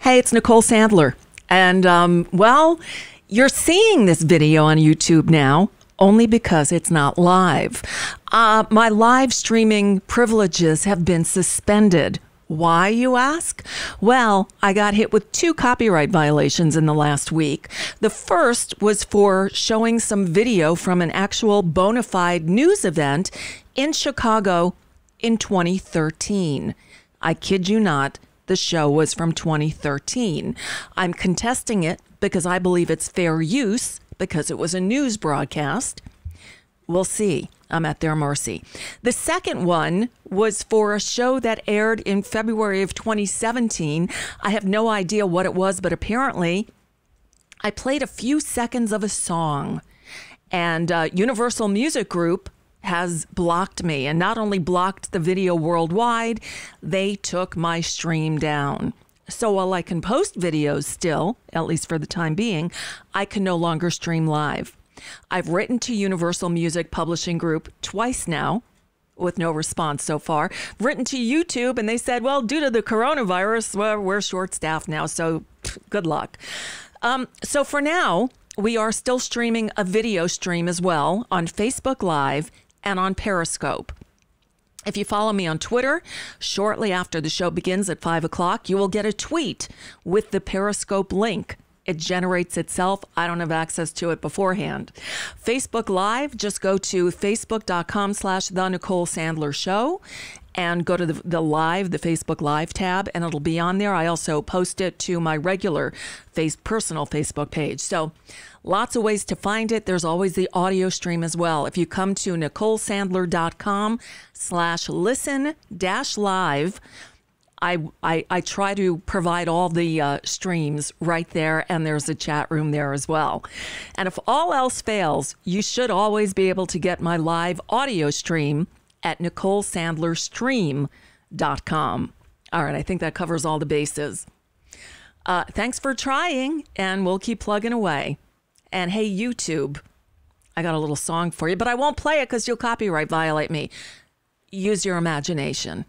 Hey, it's Nicole Sandler. And, um, well, you're seeing this video on YouTube now only because it's not live. Uh, my live streaming privileges have been suspended. Why, you ask? Well, I got hit with two copyright violations in the last week. The first was for showing some video from an actual bona fide news event in Chicago in 2013. I kid you not, the show was from 2013. I'm contesting it because I believe it's fair use because it was a news broadcast. We'll see. I'm at their mercy. The second one was for a show that aired in February of 2017. I have no idea what it was, but apparently I played a few seconds of a song. And uh, Universal Music Group has blocked me and not only blocked the video worldwide, they took my stream down. So while I can post videos still, at least for the time being, I can no longer stream live. I've written to Universal Music Publishing Group twice now with no response so far. Written to YouTube and they said, well, due to the coronavirus, well, we're short staffed now, so good luck. Um, so for now, we are still streaming a video stream as well on Facebook Live and on Periscope. If you follow me on Twitter, shortly after the show begins at 5 o'clock, you will get a tweet with the Periscope link. It generates itself. I don't have access to it beforehand. Facebook Live, just go to facebook.com slash The Nicole Sandler Show and go to the, the live, the Facebook Live tab, and it'll be on there. I also post it to my regular face personal Facebook page. So lots of ways to find it. There's always the audio stream as well. If you come to NicoleSandler.com slash listen dash live, I, I, I try to provide all the uh, streams right there, and there's a chat room there as well. And if all else fails, you should always be able to get my live audio stream at NicoleSandlerStream.com. All right, I think that covers all the bases. Uh, thanks for trying, and we'll keep plugging away. And hey, YouTube, I got a little song for you, but I won't play it because you'll copyright violate me. Use your imagination.